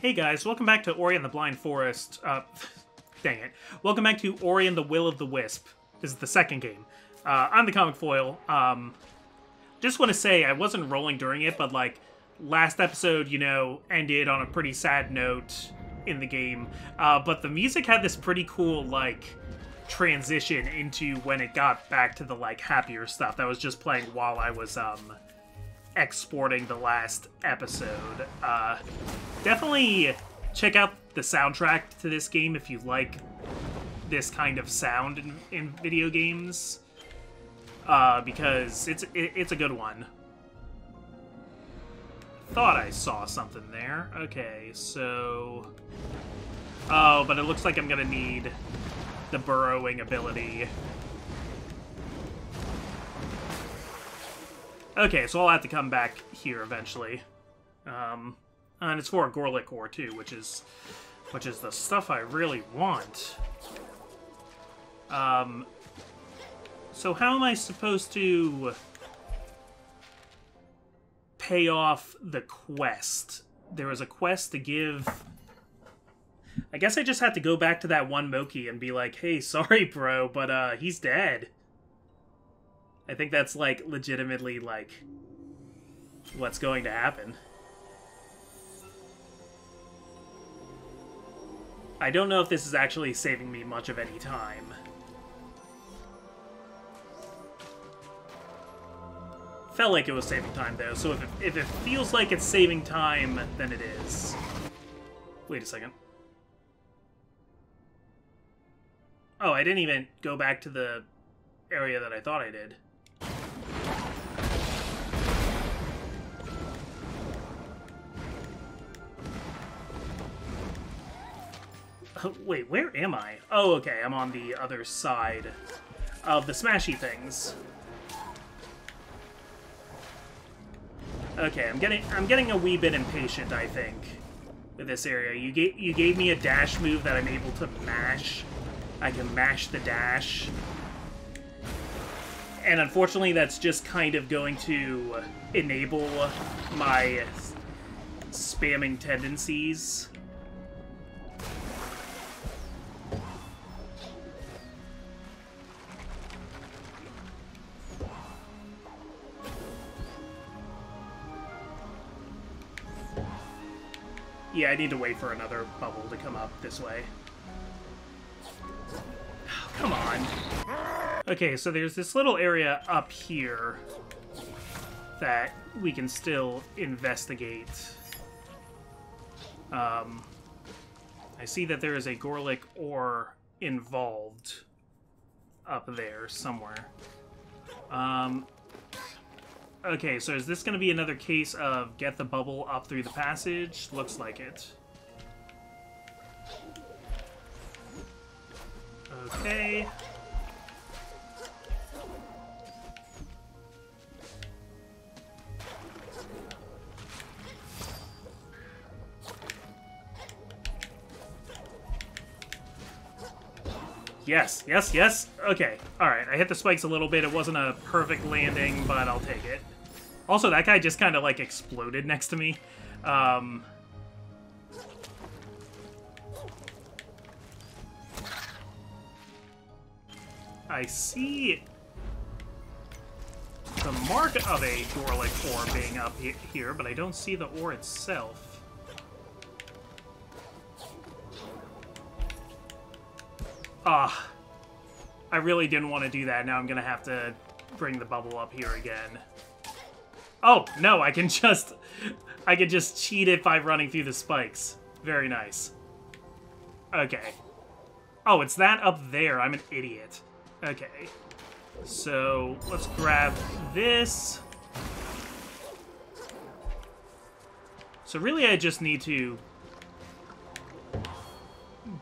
Hey guys, welcome back to Ori and the Blind Forest. Uh, dang it. Welcome back to Ori and the Will of the Wisp. This is the second game. Uh, I'm the Comic Foil. Um, just want to say, I wasn't rolling during it, but like, last episode, you know, ended on a pretty sad note in the game. Uh, but the music had this pretty cool, like, transition into when it got back to the, like, happier stuff that was just playing while I was, um, exporting the last episode. Uh, definitely check out the soundtrack to this game if you like this kind of sound in, in video games, uh, because it's it, it's a good one. Thought I saw something there. Okay, so... Oh, but it looks like I'm gonna need the burrowing ability. Okay, so I'll have to come back here eventually. Um, and it's for a Gorlek ore too, which is which is the stuff I really want. Um, so how am I supposed to pay off the quest? There was a quest to give... I guess I just have to go back to that one Moki and be like, hey, sorry, bro, but uh, he's dead. I think that's, like, legitimately, like, what's going to happen. I don't know if this is actually saving me much of any time. Felt like it was saving time, though, so if it, if it feels like it's saving time, then it is. Wait a second. Oh, I didn't even go back to the area that I thought I did. Wait, where am I? Oh, okay, I'm on the other side of the smashy things. Okay, I'm getting I'm getting a wee bit impatient, I think, with this area. You gave you gave me a dash move that I'm able to mash. I can mash the dash. And unfortunately, that's just kind of going to enable my spamming tendencies. Yeah, I need to wait for another bubble to come up this way. Come on. Okay, so there's this little area up here that we can still investigate. Um, I see that there is a Gorlek ore involved up there somewhere. Um, Okay, so is this going to be another case of get the bubble up through the passage? Looks like it. Okay. Yes, yes, yes. Okay, alright. I hit the spikes a little bit. It wasn't a perfect landing, but I'll take it. Also, that guy just kind of, like, exploded next to me. Um... I see the mark of a Gorlek ore being up here, but I don't see the ore itself. Ah, I really didn't want to do that. Now I'm going to have to bring the bubble up here again. Oh, no, I can just... I can just cheat it by running through the spikes. Very nice. Okay. Oh, it's that up there. I'm an idiot. Okay. So, let's grab this. So really, I just need to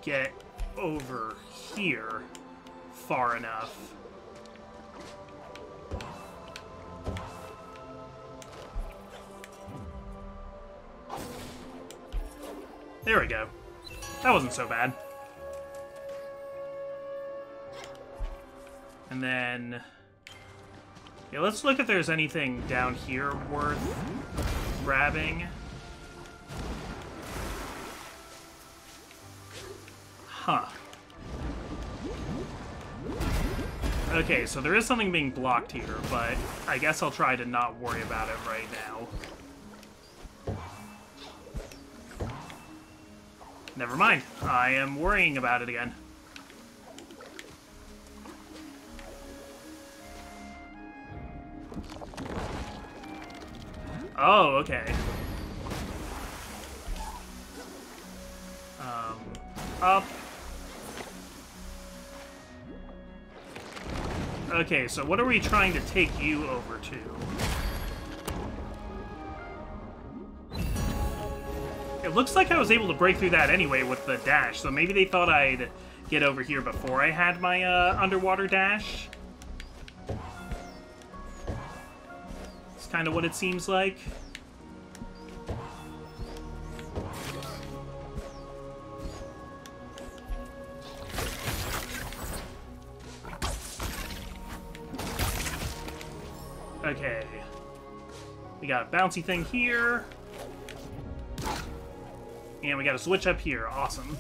get over here far enough. There we go. That wasn't so bad. And then... Yeah, let's look if there's anything down here worth grabbing. Huh. Okay, so there is something being blocked here, but I guess I'll try to not worry about it right now. Never mind. I am worrying about it again. Oh, okay. Um, up. Okay, so what are we trying to take you over to? It looks like I was able to break through that anyway with the dash, so maybe they thought I'd get over here before I had my uh, underwater dash. It's kind of what it seems like. Bouncy thing here. And we got a switch up here. Awesome.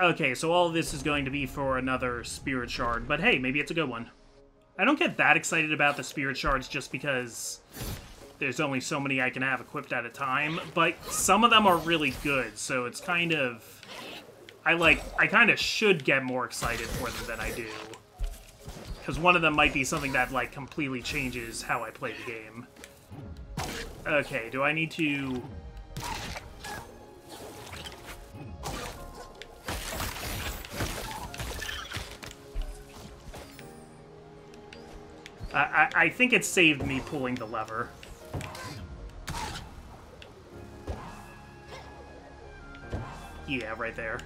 Okay, so all this is going to be for another Spirit Shard, but hey, maybe it's a good one. I don't get that excited about the Spirit Shards just because there's only so many I can have equipped at a time, but some of them are really good, so it's kind of... I like, I kind of should get more excited for them than I do. Because one of them might be something that, like, completely changes how I play the game. Okay, do I need to... I, I, I think it saved me pulling the lever. Yeah, right there.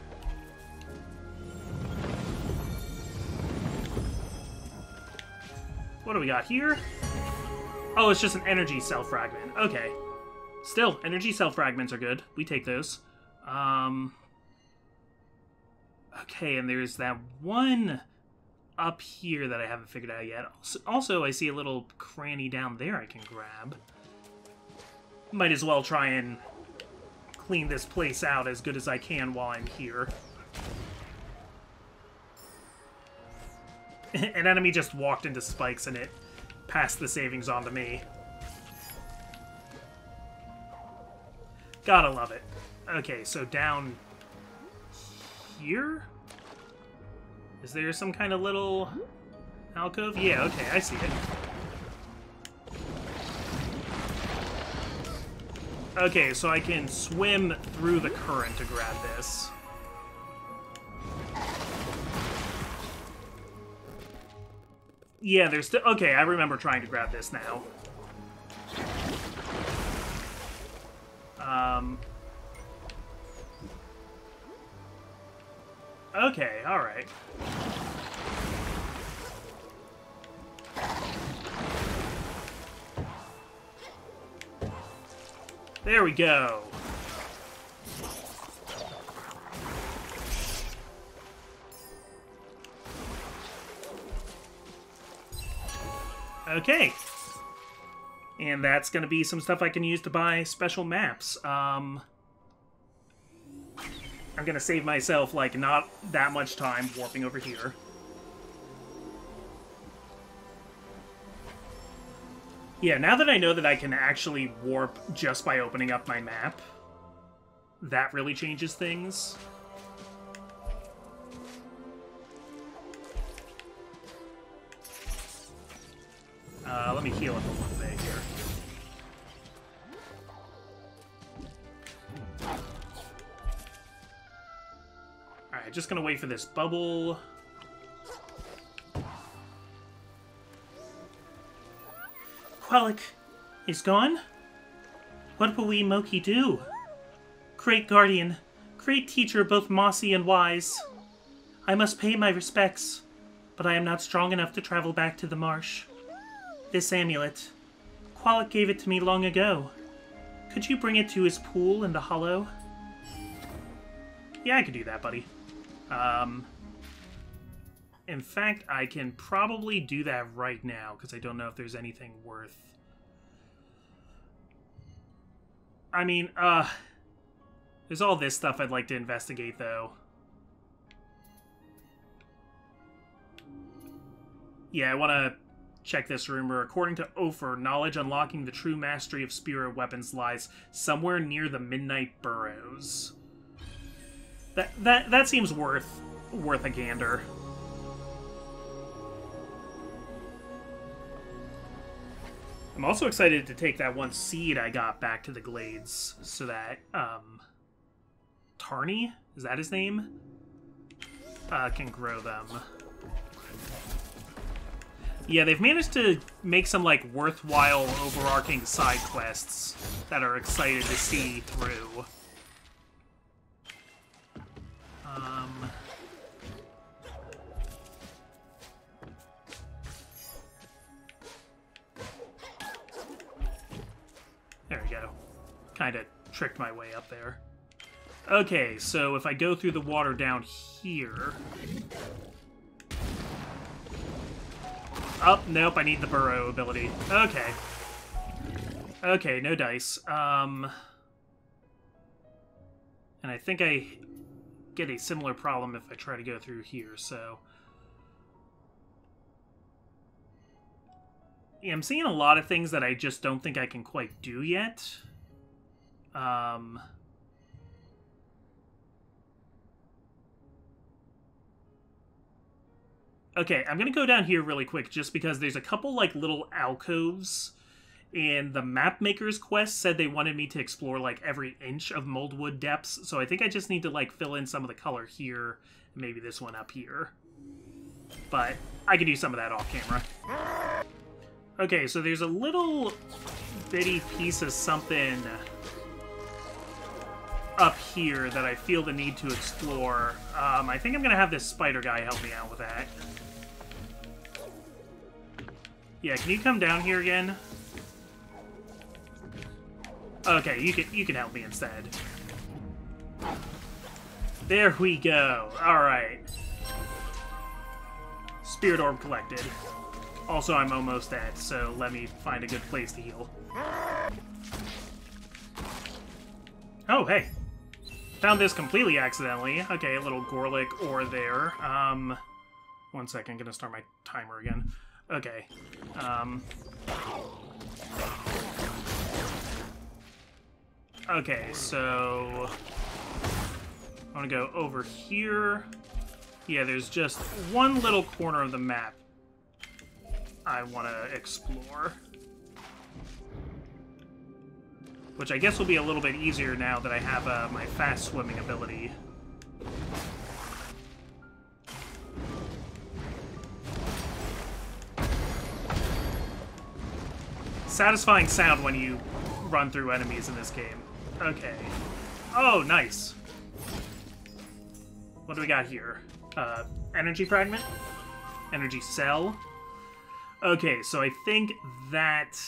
What do we got here? Oh, it's just an energy cell fragment. Okay. Still, energy cell fragments are good. We take those. Um... Okay, and there's that one up here that I haven't figured out yet. Also, also, I see a little cranny down there I can grab. Might as well try and clean this place out as good as I can while I'm here. An enemy just walked into spikes and it passed the savings on to me. Gotta love it. Okay, so down here? Is there some kind of little alcove? Yeah, okay, I see it. Okay, so I can swim through the current to grab this. Yeah, there's still... Okay, I remember trying to grab this now. Um... Okay, alright. There we go. Okay. And that's going to be some stuff I can use to buy special maps. Um, I'm going to save myself, like, not that much time warping over here. Yeah, now that I know that I can actually warp just by opening up my map, that really changes things. Uh, let me heal up a little bit here. Alright, just gonna wait for this bubble. Kwolok is gone? What will we Moki do? Great guardian, great teacher both mossy and wise. I must pay my respects, but I am not strong enough to travel back to the marsh. This amulet. Kwolok gave it to me long ago. Could you bring it to his pool in the hollow? Yeah, I could do that, buddy. Um, in fact, I can probably do that right now, because I don't know if there's anything worth... I mean, uh... There's all this stuff I'd like to investigate, though. Yeah, I want to check this rumor. According to Opher, knowledge unlocking the true mastery of spirit weapons lies somewhere near the Midnight Burrows. That that that seems worth worth a gander. I'm also excited to take that one seed I got back to the Glades so that um Tarny, is that his name? Uh, can grow them. Yeah, they've managed to make some, like, worthwhile overarching side quests that are excited to see through. Um... There we go. Kind of tricked my way up there. Okay, so if I go through the water down here... Oh, nope, I need the burrow ability. Okay. Okay, no dice. Um... And I think I get a similar problem if I try to go through here, so... Yeah, I'm seeing a lot of things that I just don't think I can quite do yet. Um... Okay, I'm gonna go down here really quick just because there's a couple like little alcoves and the map makers quest said they wanted me to explore like every inch of Mouldwood Depths so i think i just need to like fill in some of the color here maybe this one up here. But i can do some of that off camera. Okay so there's a little bitty piece of something up here that i feel the need to explore. Um, i think i'm gonna have this spider guy help me out with that yeah, can you come down here again? Okay, you can you can help me instead. There we go. Alright. Spirit Orb collected. Also, I'm almost dead, so let me find a good place to heal. Oh, hey. Found this completely accidentally. Okay, a little Gorlek ore there. Um, one second, gonna start my timer again. Okay. Um... Okay, so... I want to go over here. Yeah, there's just one little corner of the map I want to explore. Which I guess will be a little bit easier now that I have uh, my fast swimming ability. Satisfying sound when you run through enemies in this game. Okay. Oh, nice. What do we got here? Uh, energy fragment? Energy cell? Okay, so I think that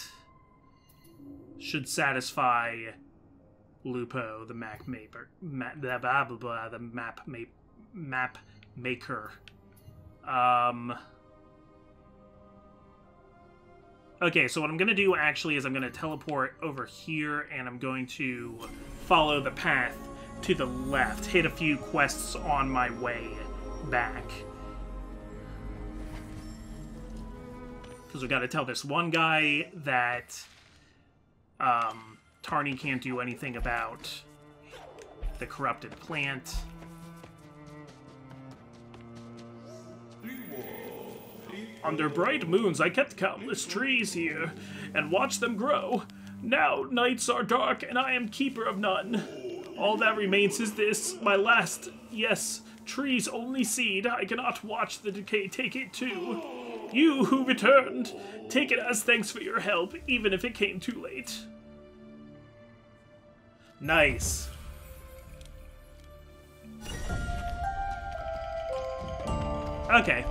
should satisfy Lupo, the map maker. Ma blah, blah, blah, the map ma map maker. Um... Okay, so what I'm going to do actually is I'm going to teleport over here and I'm going to follow the path to the left, hit a few quests on my way back. Because we got to tell this one guy that um, Tarny can't do anything about the corrupted plant. Under bright moons I kept countless trees here, and watched them grow. Now nights are dark, and I am keeper of none. All that remains is this, my last, yes, tree's only seed. I cannot watch the decay take it too. You who returned, take it as thanks for your help, even if it came too late. Nice. Okay.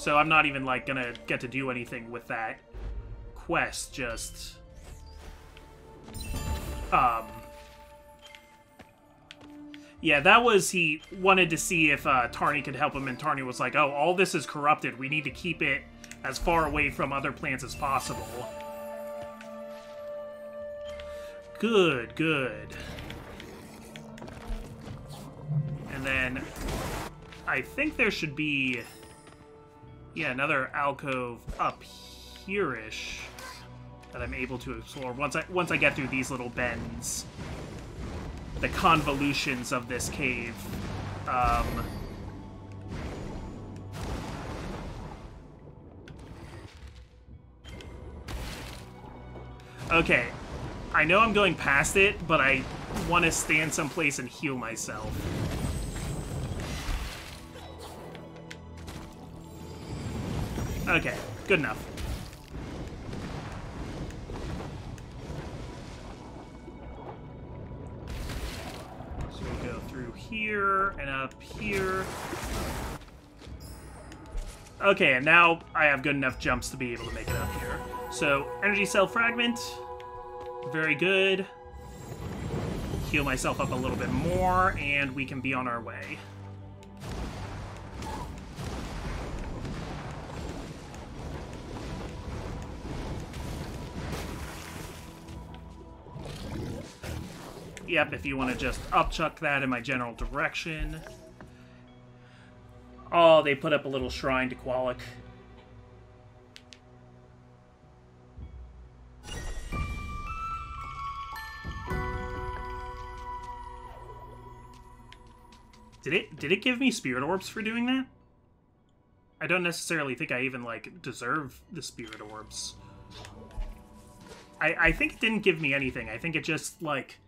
So I'm not even, like, gonna get to do anything with that quest, just... Um... Yeah, that was he wanted to see if uh, Tarny could help him, and Tarny was like, oh, all this is corrupted. We need to keep it as far away from other plants as possible. Good, good. And then I think there should be, yeah, another alcove up here-ish that I'm able to explore once I once I get through these little bends, the convolutions of this cave. Um, okay, I know I'm going past it, but I want to stand someplace and heal myself. Okay, good enough. So we go through here and up here. Okay, and now I have good enough jumps to be able to make it up here. So, energy cell fragment. Very good. Heal myself up a little bit more, and we can be on our way. Yep, if you want to just upchuck that in my general direction. Oh, they put up a little shrine to Kwolok. Did it did it give me spirit orbs for doing that? I don't necessarily think I even like deserve the spirit orbs. I I think it didn't give me anything. I think it just like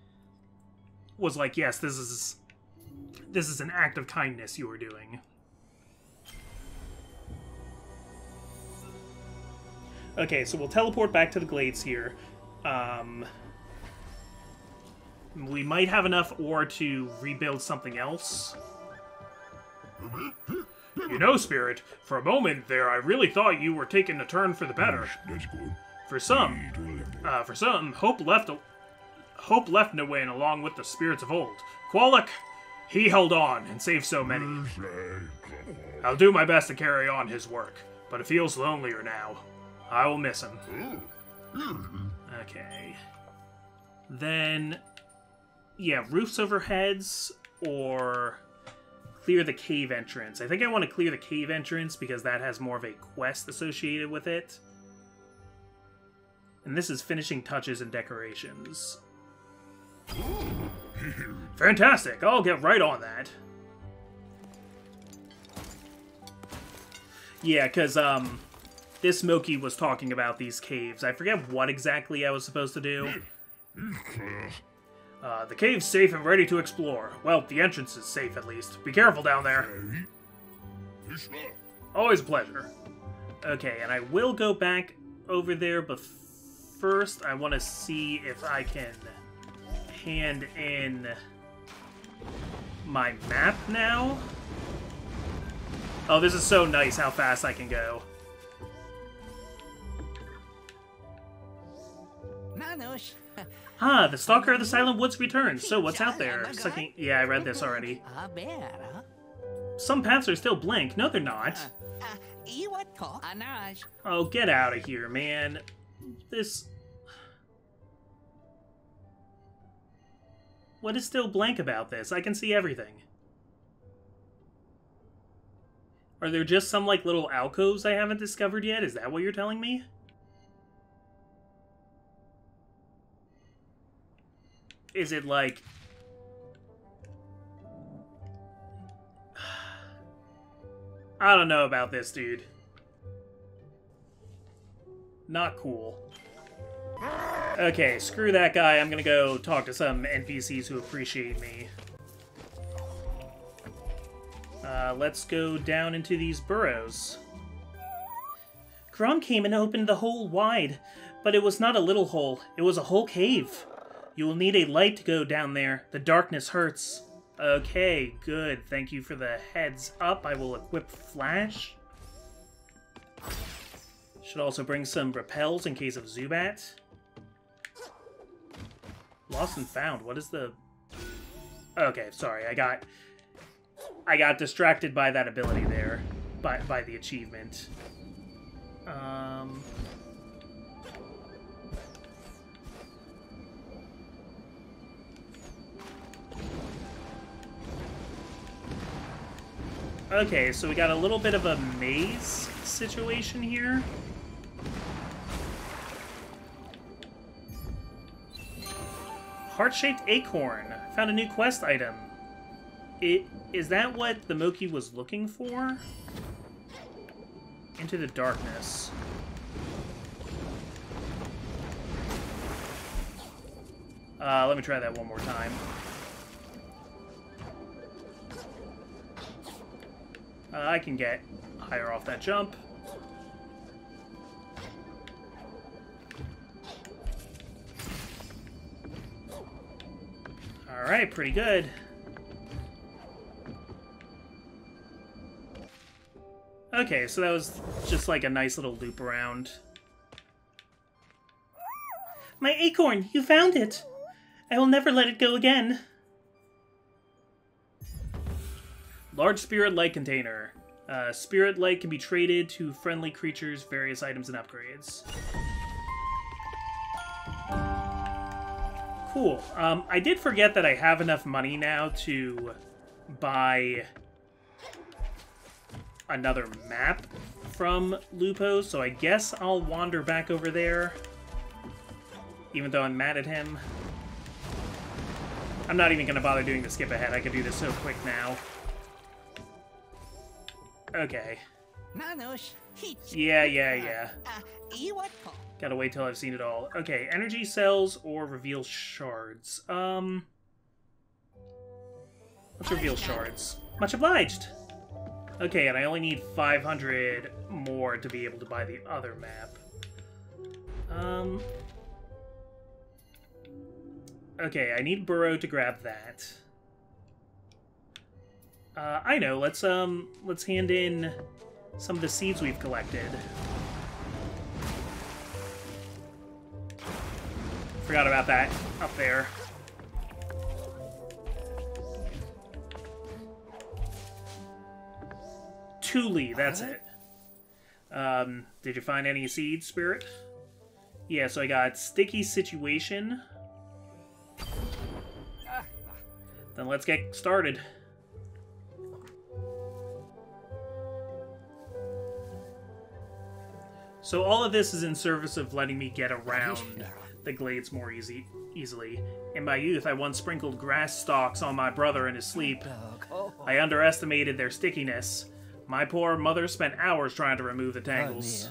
was like, yes, this is this is an act of kindness you were doing. Okay, so we'll teleport back to the glades here. Um, we might have enough ore to rebuild something else. You know, Spirit, for a moment there I really thought you were taking a turn for the better. For some, uh, for some, hope left hope left Niwen along with the spirits of old. Kwolok, he held on and saved so many. I'll do my best to carry on his work, but it feels lonelier now. I will miss him. Okay. Then, yeah, roofs over heads or clear the cave entrance. I think I want to clear the cave entrance because that has more of a quest associated with it. And this is finishing touches and decorations. Fantastic! I'll get right on that. Yeah, because, um, this Moki was talking about these caves. I forget what exactly I was supposed to do. Uh, the cave's safe and ready to explore. Well, the entrance is safe, at least. Be careful down there. Always a pleasure. Okay, and I will go back over there, but first I want to see if I can hand in my map now. Oh, this is so nice how fast I can go. Ah, the Stalker of the Silent Woods returns. So what's out there? Sucking... Yeah, I read this already. Some paths are still blank. No, they're not. Oh, get out of here, man. This... What is still blank about this? I can see everything. Are there just some, like, little alcoves I haven't discovered yet? Is that what you're telling me? is it like I don't know about this, dude. Not cool. Okay, screw that guy. I'm gonna go talk to some NPCs who appreciate me. Uh, let's go down into these burrows. Grom came and opened the hole wide, but it was not a little hole. It was a whole cave. You will need a light to go down there. The darkness hurts. Okay, good. Thank you for the heads up. I will equip Flash. Should also bring some repels in case of Zubat. Lost and found. What is the... Okay, sorry. I got... I got distracted by that ability there. By, by the achievement. Um... Okay, so we got a little bit of a maze situation here. Heart-shaped acorn. Found a new quest item. It is that what the Moki was looking for? Into the darkness. Uh, let me try that one more time. Uh, I can get higher off that jump. Alright, pretty good. Okay, so that was just like a nice little loop around. My acorn! You found it! I will never let it go again. Large Spirit Light Container. Uh, Spirit Light can be traded to friendly creatures, various items, and upgrades. Cool. Um, I did forget that I have enough money now to buy another map from Lupo, so I guess I'll wander back over there, even though I'm mad at him. I'm not even going to bother doing the skip ahead. I can do this so quick now. Okay. Yeah, yeah, yeah. Gotta wait till I've seen it all. Okay, energy cells or reveal shards. Um... Let's reveal shards. Much obliged! Okay, and I only need 500 more to be able to buy the other map. Um... Okay, I need Burrow to grab that. Uh, I know. Let's um, let's hand in some of the seeds we've collected. Forgot about that up there. Tuley, that's it. Um, did you find any seeds, Spirit? Yeah, so I got Sticky Situation. Then let's get started. So all of this is in service of letting me get around the glades more easy easily. In my youth, I once sprinkled grass stalks on my brother in his sleep. I underestimated their stickiness. My poor mother spent hours trying to remove the tangles.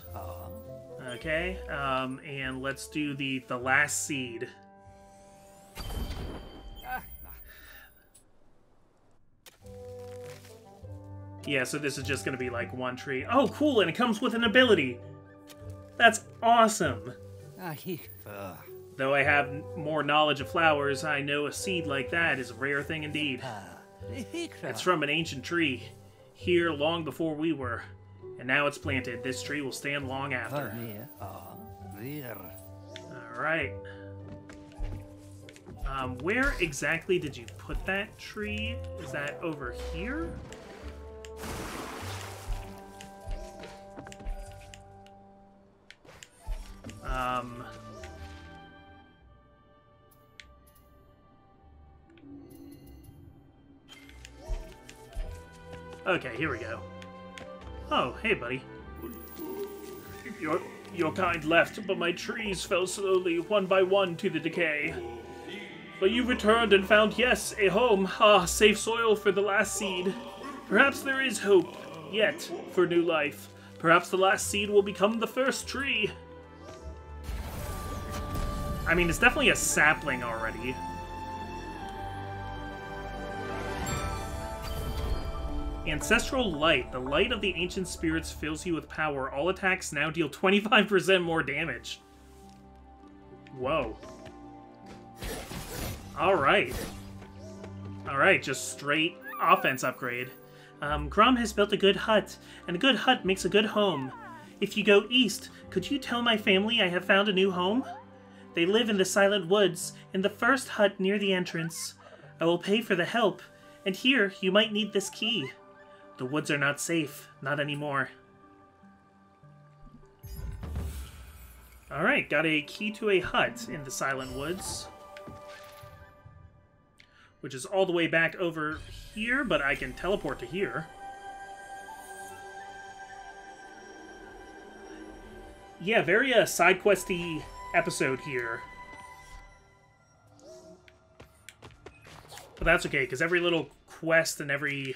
Okay, um, and let's do the the last seed. Yeah, so this is just going to be like one tree. Oh, cool, and it comes with an ability. That's awesome. Though I have more knowledge of flowers, I know a seed like that is a rare thing indeed. It's from an ancient tree, here long before we were. And now it's planted. This tree will stand long after. Ah, Alright. Um, where exactly did you put that tree? Is that over here? Um... Okay, here we go. Oh, hey, buddy. Your, your kind left, but my trees fell slowly, one by one, to the decay. But you returned and found, yes, a home. Ah, safe soil for the last seed. Perhaps there is hope, yet, for new life. Perhaps the last seed will become the first tree. I mean, it's definitely a sapling already. Ancestral Light. The light of the ancient spirits fills you with power. All attacks now deal 25% more damage. Whoa. Alright. Alright, just straight offense upgrade. Um, Grom has built a good hut, and a good hut makes a good home. If you go east, could you tell my family I have found a new home? They live in the silent woods, in the first hut near the entrance. I will pay for the help, and here you might need this key. The woods are not safe, not anymore. Alright, got a key to a hut in the silent woods. Which is all the way back over here, but I can teleport to here. yeah, very uh, side questy episode here. But that's okay, because every little quest and every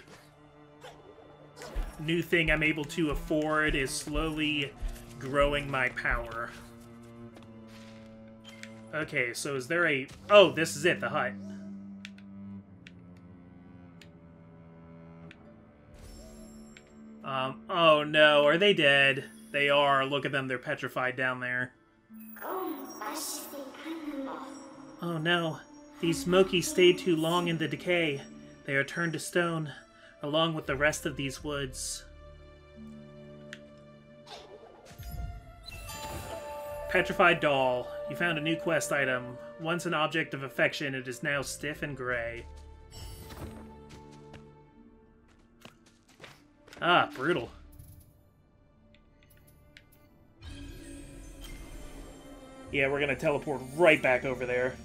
new thing I'm able to afford is slowly growing my power. Okay, so is there a... Oh, this is it, the hut. Um, oh no, are they dead? They are. Look at them, they're petrified down there. Oh no, these smokies stayed too long in the decay. They are turned to stone, along with the rest of these woods. Petrified Doll. You found a new quest item. Once an object of affection, it is now stiff and gray. Ah, brutal. Yeah, we're gonna teleport right back over there.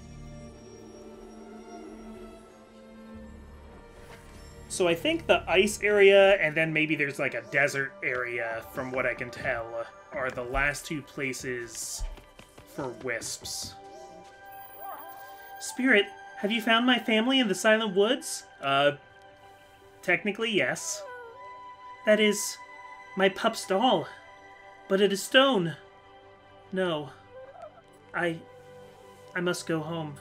So I think the ice area, and then maybe there's like a desert area, from what I can tell, are the last two places for wisps. Spirit, have you found my family in the Silent Woods? Uh, technically, yes. That is, my pup's doll. But it is stone. No. I... I must go home.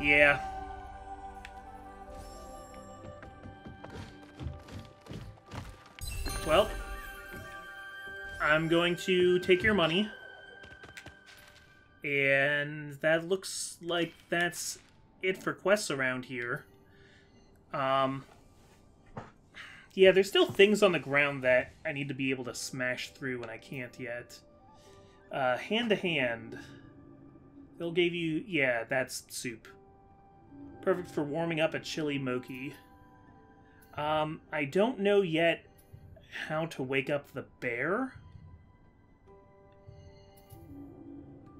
Yeah. Well, I'm going to take your money. And that looks like that's it for quests around here. Um, yeah, there's still things on the ground that I need to be able to smash through and I can't yet. Uh, hand to hand. They'll give you... Yeah, that's soup. Perfect for warming up a chili Moki. Um, I don't know yet how to wake up the bear.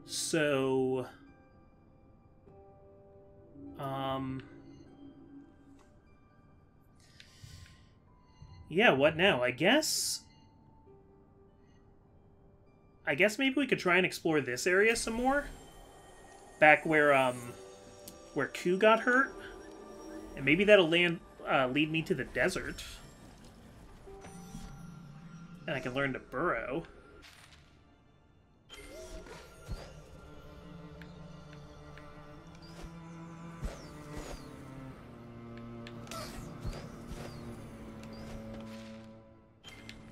So... Yeah, what now? I guess... I guess maybe we could try and explore this area some more? Back where, um where Ku got hurt. And maybe that'll land, uh, lead me to the desert. And I can learn to burrow.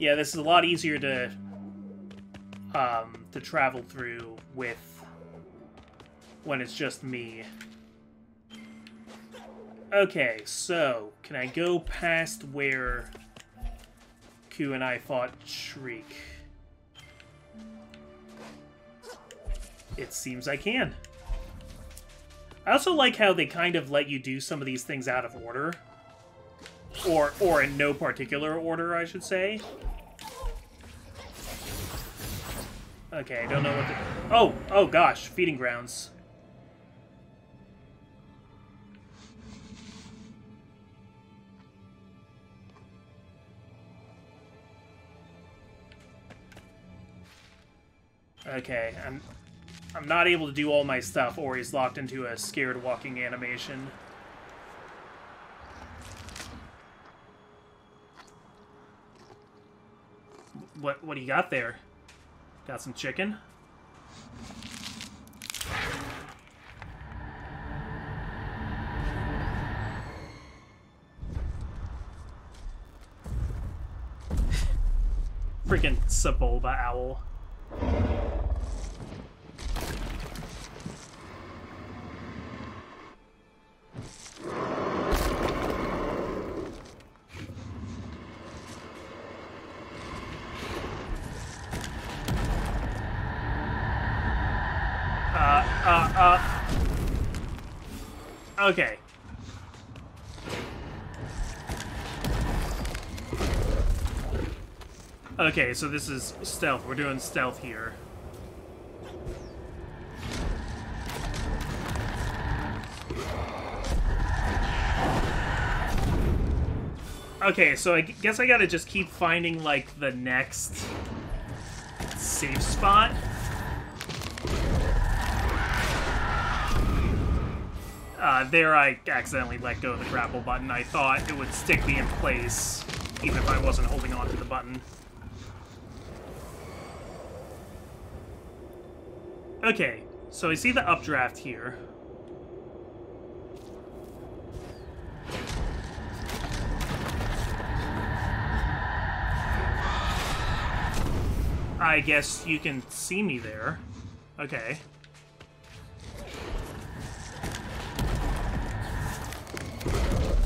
Yeah, this is a lot easier to um, to travel through with when it's just me. Okay, so, can I go past where Ku and I fought Shriek? It seems I can. I also like how they kind of let you do some of these things out of order. Or, or in no particular order, I should say. Okay, I don't know what to... Oh! Oh gosh, feeding grounds. Okay, I'm I'm not able to do all my stuff, or he's locked into a scared walking animation. What what do you got there? Got some chicken? Freaking Sebulba owl. Okay, so this is stealth. We're doing stealth here. Okay, so I guess I gotta just keep finding, like, the next safe spot. Uh, there I accidentally let go of the grapple button. I thought it would stick me in place, even if I wasn't holding on to the button. Okay, so I see the updraft here. I guess you can see me there. Okay.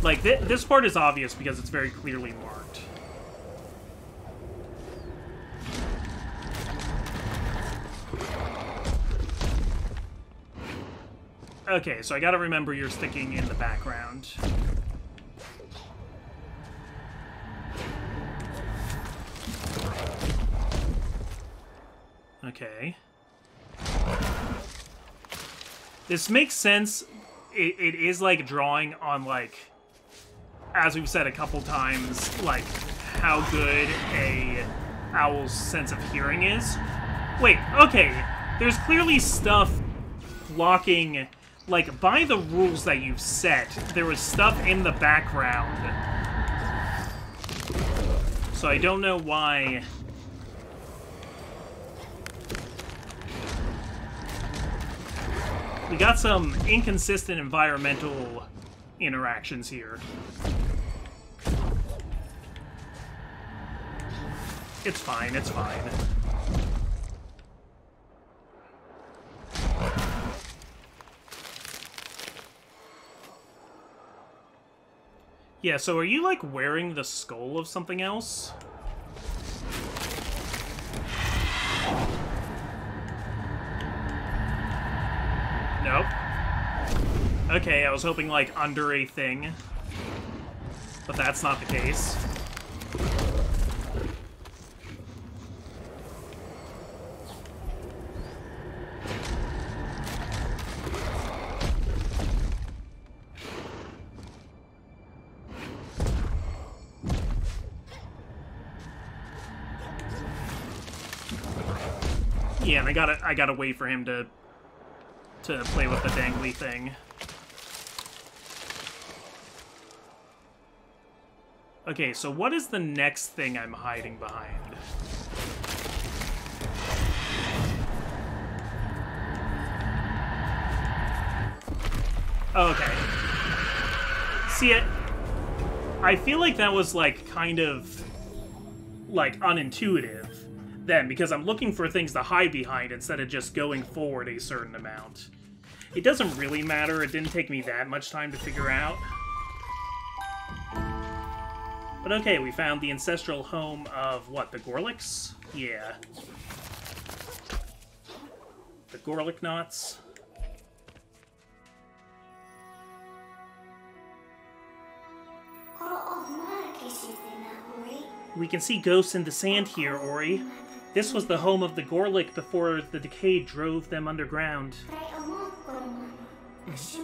Like, th this part is obvious because it's very clearly marked. Okay, so I gotta remember you're sticking in the background. Okay. This makes sense. It, it is like drawing on like, as we've said a couple times, like how good a owl's sense of hearing is. Wait, okay. There's clearly stuff blocking, like by the rules that you've set, there was stuff in the background. So I don't know why We got some inconsistent environmental interactions here. It's fine, it's fine. Yeah, so are you, like, wearing the skull of something else? Nope. Okay, I was hoping, like, under a thing. But that's not the case. I gotta wait for him to to play with the dangly thing. Okay, so what is the next thing I'm hiding behind? Okay. See it? I feel like that was, like, kind of, like, unintuitive then, because I'm looking for things to hide behind instead of just going forward a certain amount. It doesn't really matter, it didn't take me that much time to figure out. But okay, we found the ancestral home of, what, the Gorleks? Yeah. The Gorlek knots. We can see ghosts in the sand here, Ori. This was the home of the Gorlek before the decay drove them underground.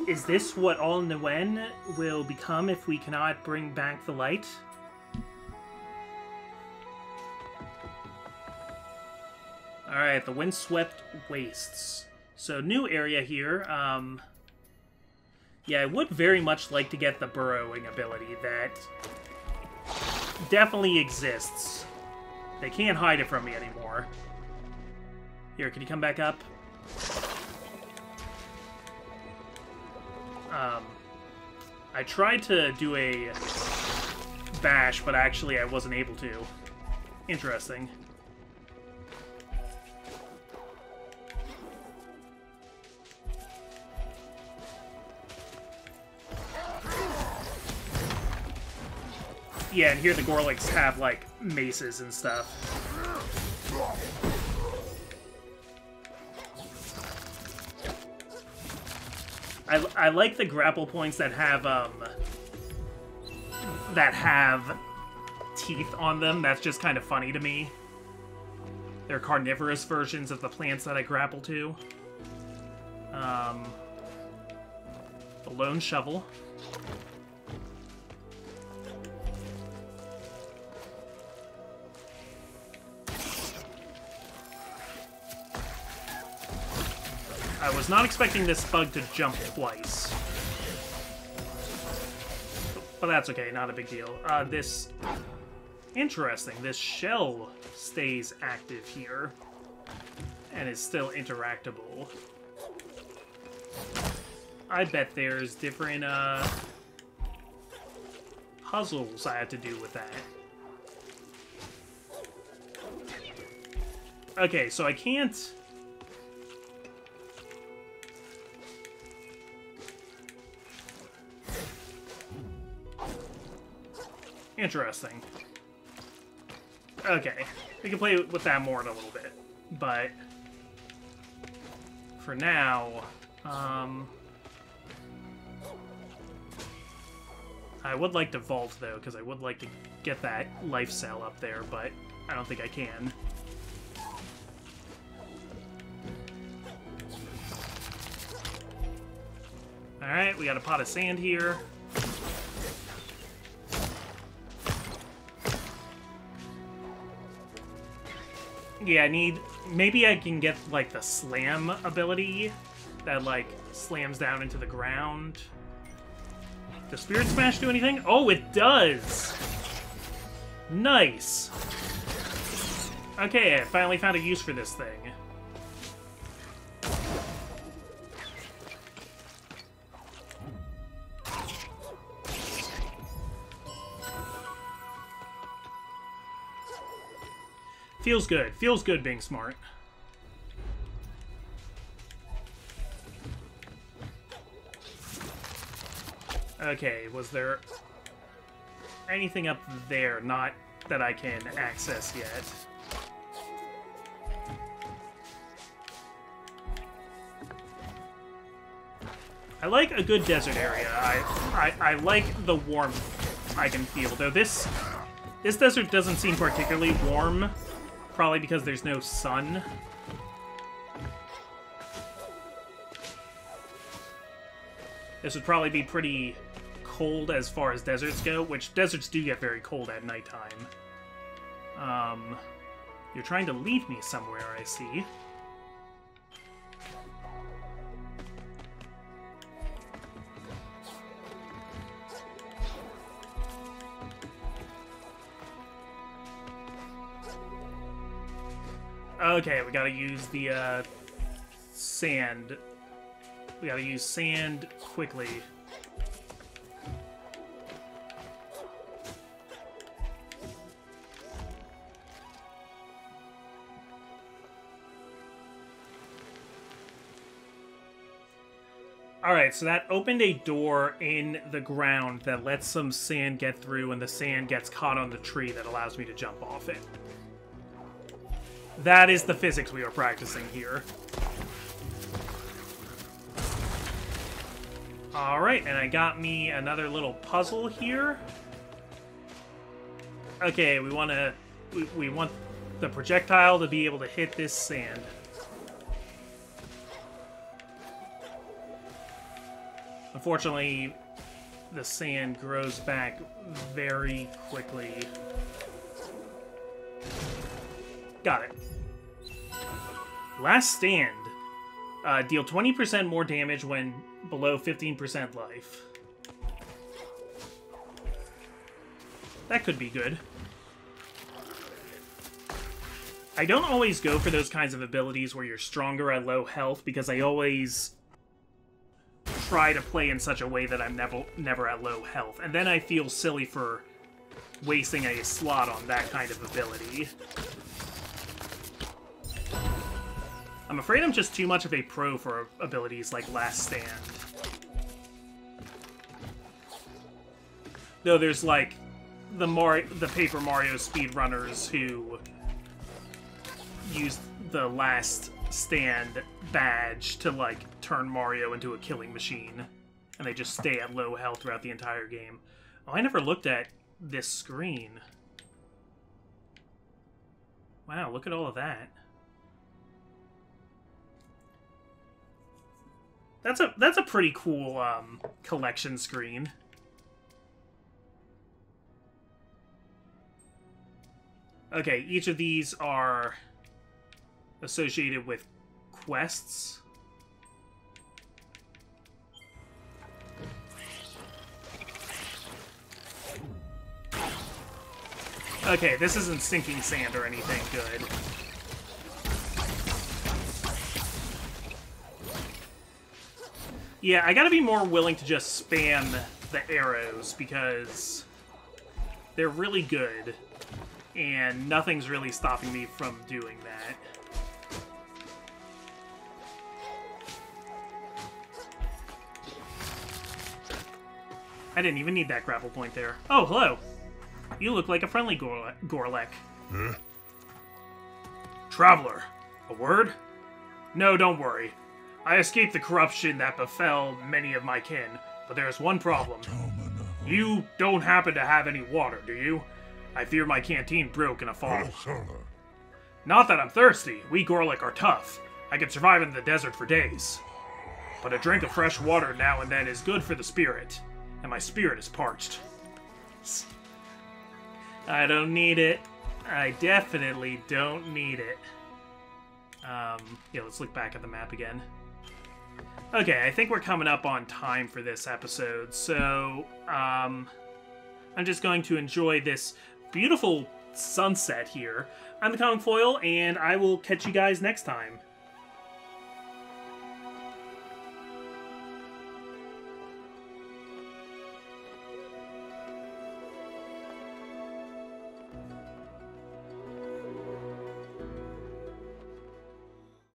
Is this what all Niwen will become if we cannot bring back the light? Alright, the windswept wastes. So, new area here. Um, yeah, I would very much like to get the burrowing ability that definitely exists. They can't hide it from me anymore. Here, can you come back up? Um, I tried to do a bash, but actually I wasn't able to. Interesting. Yeah, and here the Gorleks have, like, maces and stuff. I, I like the grapple points that have, um... That have teeth on them. That's just kind of funny to me. They're carnivorous versions of the plants that I grapple to. Um... The Lone Shovel. Not expecting this bug to jump twice. But that's okay, not a big deal. Uh, this... Interesting, this shell stays active here. And is still interactable. I bet there's different, uh... Puzzles I have to do with that. Okay, so I can't... Interesting. Okay, we can play with that more in a little bit, but for now, um, I would like to vault though, because I would like to get that life cell up there, but I don't think I can. Alright, we got a pot of sand here. Yeah, I need... Maybe I can get, like, the slam ability that, like, slams down into the ground. Does Spirit Smash do anything? Oh, it does! Nice! Okay, I finally found a use for this thing. Feels good. Feels good being smart. Okay, was there anything up there not that I can access yet? I like a good desert area. I, I, I like the warmth I can feel. Though this this desert doesn't seem particularly warm probably because there's no sun. This would probably be pretty cold as far as deserts go, which deserts do get very cold at nighttime. Um, you're trying to leave me somewhere, I see. Okay, we gotta use the uh, sand. We gotta use sand quickly. Alright, so that opened a door in the ground that lets some sand get through, and the sand gets caught on the tree that allows me to jump off it. That is the physics we are practicing here. Alright, and I got me another little puzzle here. Okay, we want to... We, we want the projectile to be able to hit this sand. Unfortunately, the sand grows back very quickly. Got it. Last Stand. Uh, deal 20% more damage when below 15% life. That could be good. I don't always go for those kinds of abilities where you're stronger at low health because I always try to play in such a way that I'm never never at low health. And then I feel silly for wasting a slot on that kind of ability. I'm afraid I'm just too much of a pro for abilities like Last Stand. Though there's like the Mar the Paper Mario speedrunners who use the Last Stand badge to like turn Mario into a killing machine, and they just stay at low health throughout the entire game. Oh, I never looked at this screen. Wow, look at all of that. That's a that's a pretty cool um, collection screen. Okay, each of these are associated with quests. Okay, this isn't sinking sand or anything good. Yeah, I gotta be more willing to just spam the arrows because they're really good and nothing's really stopping me from doing that. I didn't even need that grapple point there. Oh, hello. You look like a friendly Gorle Gorlek. Huh? Traveler, a word? No, don't worry. I escaped the corruption that befell many of my kin, but there is one problem. You don't happen to have any water, do you? I fear my canteen broke in a fall. Not that I'm thirsty. We Gorlek are tough. I can survive in the desert for days. But a drink of fresh water now and then is good for the spirit, and my spirit is parched. I don't need it. I definitely don't need it. Um, yeah, let's look back at the map again. Okay, I think we're coming up on time for this episode, so um, I'm just going to enjoy this beautiful sunset here. I'm the Comic Foil, and I will catch you guys next time.